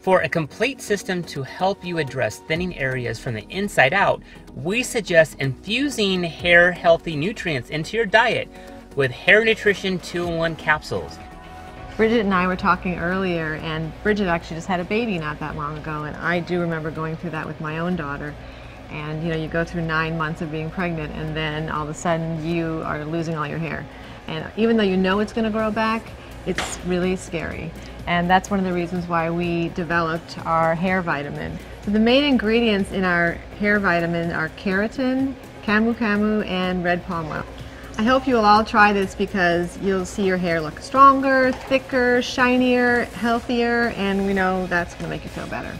For a complete system to help you address thinning areas from the inside out, we suggest infusing hair healthy nutrients into your diet with Hair Nutrition 2-in-1 capsules. Bridget and I were talking earlier, and Bridget actually just had a baby not that long ago, and I do remember going through that with my own daughter. And you know, you go through nine months of being pregnant, and then all of a sudden you are losing all your hair. And even though you know it's going to grow back, it's really scary. And that's one of the reasons why we developed our hair vitamin. So the main ingredients in our hair vitamin are keratin, camu camu, and red palm oil. I hope you will all try this because you'll see your hair look stronger, thicker, shinier, healthier, and we know that's going to make you feel better.